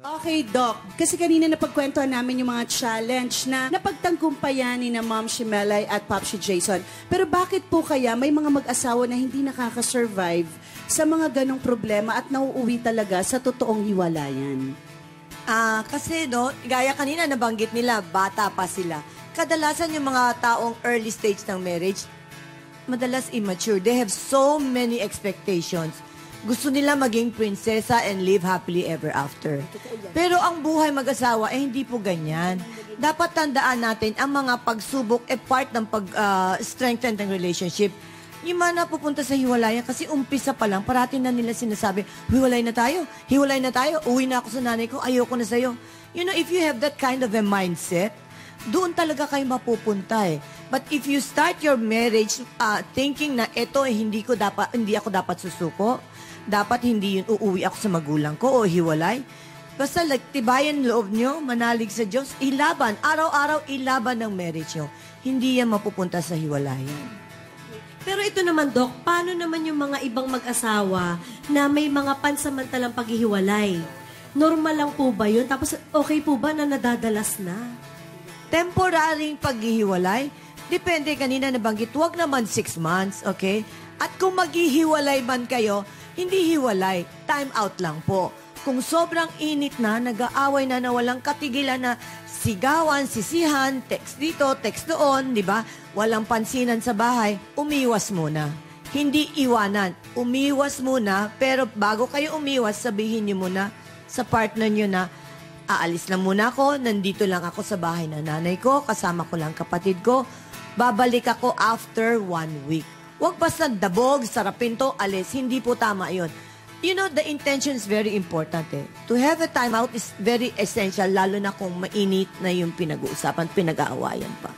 Okay, Doc. Kasi kanina napagkwentuhan namin yung mga challenge na napagtanggumpayan ni na Ma'am Shimelay at Pop si Jason. Pero bakit po kaya may mga mag-asawa na hindi nakaka-survive sa mga ganong problema at nauuwi talaga sa totoong hiwalayan? Ah, kasi no, gaya kanina nabanggit nila, bata pa sila. Kadalasan yung mga taong early stage ng marriage, madalas immature. They have so many expectations. Gusto nila maging prinsesa and live happily ever after. Pero ang buhay mag-asawa, eh hindi po ganyan. Dapat tandaan natin, ang mga pagsubok eh part ng pag-strengthen ng relationship. Yung mga napupunta sa hiwalayan, kasi umpisa pa lang, parati na nila sinasabi, hiwalay na tayo, hiwalay na tayo, uwi na ako sa nanay ko, ayoko na sa'yo. You know, if you have that kind of a mindset, doon talaga kayo mapupunta eh. But if you start your marriage uh, thinking na ito eh, hindi ko dapat hindi ako dapat susuko, dapat hindi yun uuwi ako sa magulang ko o hiwalay. Basta tibayan loob nyo, manalig sa Diyos, ilaban, araw-araw ilaban ng marriage nyo. Hindi yan mapupunta sa hiwalayan. Pero ito naman, Doc, paano naman yung mga ibang mag-asawa na may mga pansamantalang paghihiwalay? Normal lang po ba yun? Tapos okay po ba na nadadalas na? temporaring paghihiwalay, depende kanina nabanggit, wag naman six months, okay? At kung maghihiwalay man kayo, hindi hiwalay, time out lang po. Kung sobrang init na, nag-aaway na na walang katigilan na sigawan, sisihan, text dito, text doon, di ba? Walang pansinan sa bahay, umiwas muna. Hindi iwanan. Umiwas muna, pero bago kayo umiwas, sabihin niyo muna sa partner niyo na, aalis lang muna ako, nandito lang ako sa bahay ng nanay ko, kasama ko lang kapatid ko, babalik ako after one week. Huwag basta dabog, sarapin to, alis. Hindi po tama yon. You know, the intention is very important eh. To have a time out is very essential, lalo na kung mainit na yung pinag-uusapan, pinag-aawayan pa.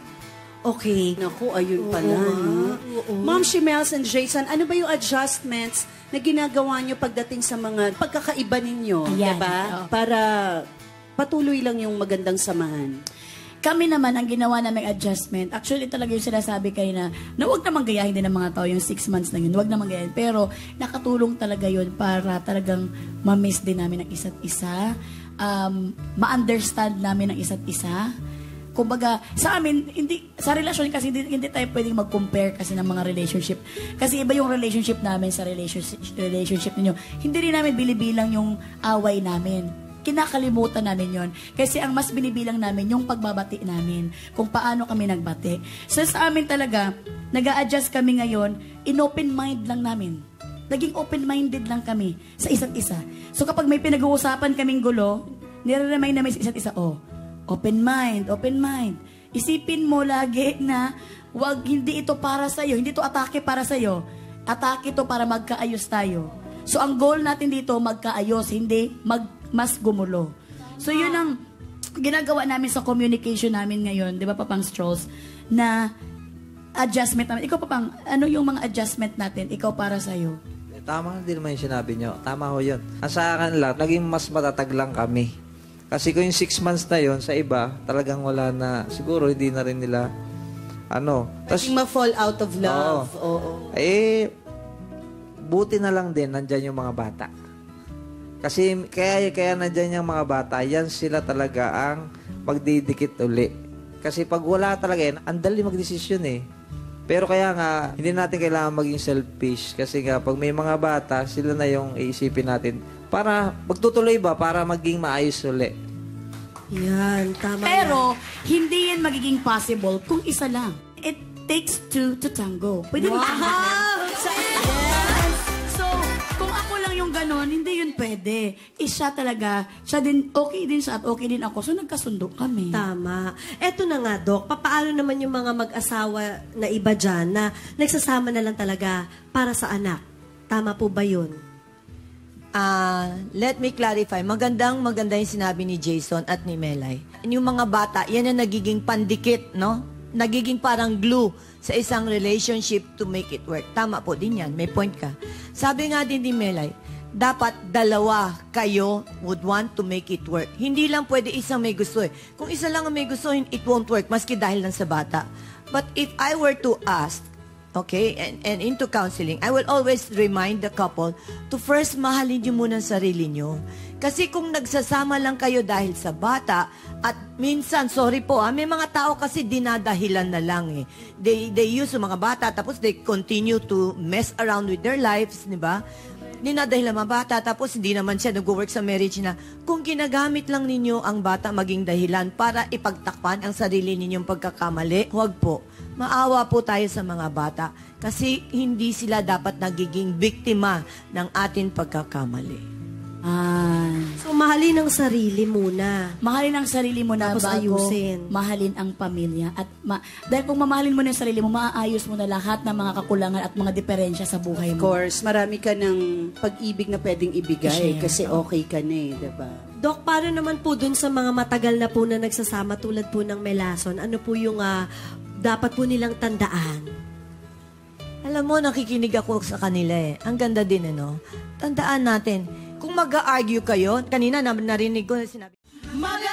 Okay. Naku, ayun pala. no? Ma'am Shimels and Jason, ano ba yung adjustments na ginagawa nyo pagdating sa mga pagkakaiba ninyo? Ayan, Diba? oo. Para patuloy lang yung magandang samahan. Kami naman, ang ginawa naming adjustment, actually talaga yung sinasabi kayo na, na huwag naman gayahin din ng mga tao yung six months na yun. Huwag naman gayahin. Pero nakatulong talaga yun para talagang ma-miss din namin ang isa't isa. Um, ma-understand namin ang isa't isa. Kumbaga, sa amin, hindi, sa relasyon kasi hindi, hindi tayo pwedeng mag-compare kasi ng mga relationship. Kasi iba yung relationship namin sa relationship, relationship ninyo. Hindi rin namin bilibilang yung away namin kinakalimutan namin yon Kasi ang mas binibilang namin yung pagbabati namin, kung paano kami nagbati. So sa amin talaga, nag adjust kami ngayon, in-open mind lang namin. Naging open-minded lang kami sa isa't isa. So kapag may pinag-uusapan kaming gulo, nire-remind namin sa isa't isa, oh, open mind, open mind. Isipin mo lagi na wag hindi ito para sa iyo, hindi ito atake para sa iyo. Atake ito para magkaayos tayo. So ang goal natin dito magkaayos, hindi mag mas gumulo. So yun ang ginagawa namin sa communication namin ngayon, 'di ba Papang Strolls, na adjustment namin. Ikaw Papang, ano yung mga adjustment natin ikaw para sa iyo? Eh, Tama din naman yung sinabi nyo. Tama ho yun. Ang sa akin lang, naging mas matatag lang kami. Kasi kung yung six months na yun, sa iba, talagang wala na, siguro hindi na rin nila, ano. Tas, Naging ma-fall out of love. Oo. eh, buti na lang din, nandyan yung mga bata. Kasi kaya kaya nandiyan yung mga bata, yan sila talaga ang magdidikit uli. Kasi pag wala talaga yan, ang dali magdesisyon eh. Pero kaya nga, hindi natin kailangan maging selfish. Kasi nga, pag may mga bata, sila na yung iisipin natin para magtutuloy ba, para maging maayos uli. Yan, tama Pero hindi yan magiging possible kung isa lang. It takes two to tango. Pwede wow! Ganon, hindi yun pwede. Eh, siya talaga, siya din, okay din siya at okay din ako. So, nagkasundo kami. Tama. Eto na nga, Doc. Papaano naman yung mga mag-asawa na iba dyan na nagsasama na lang talaga para sa anak? Tama po ba yun? Ah, let me clarify. Magandang maganda yung sinabi ni Jason at ni Melay. Yung mga bata, yan ang nagiging pandikit, no? Nagiging parang glue sa isang relationship to make it work. Tama po din yan. May point ka. Sabi nga din ni Melay, dapat dalawa kayo would want to make it work. Hindi lang pwede isang may gusto eh. Kung isa lang ang may gusto, it won't work, maski dahil lang sa bata. But if I were to ask, okay, and, and into counseling, I will always remind the couple to first mahalin niyo muna ang sarili niyo. Kasi kung nagsasama lang kayo dahil sa bata, at minsan, sorry po, ah, may mga tao kasi dinadahilan na lang eh. They, they use mga bata, tapos they continue to mess around with their lives, di ba? Dinadahilan mga bata, tapos hindi naman siya nag-work sa marriage na kung ginagamit lang ninyo ang bata maging dahilan para ipagtakpan ang sarili ninyong pagkakamali, huwag po. Maawa po tayo sa mga bata kasi hindi sila dapat nagiging biktima ng ating pagkakamali. Ah. So, mahalin ang sarili muna. Mahalin ang sarili mo na Tapos bago ayusin. mahalin ang pamilya. At ma- dahil kung mamahalin mo na yung sarili mo, maaayos mo na lahat ng mga kakulangan at mga diferensya sa buhay Of mo. course, marami ka ng pag-ibig na pwedeng ibigay I-share. kasi okay ka na eh, diba? Dok, paano naman po dun sa mga matagal na po na nagsasama tulad po ng Melason? Ano po yung ah, dapat po nilang tandaan? Alam mo, nakikinig ako sa kanila eh. Ang ganda din, ano? Tandaan natin, kung mag-argue kayo, kanina na- narinig ko na sinabi, Maganda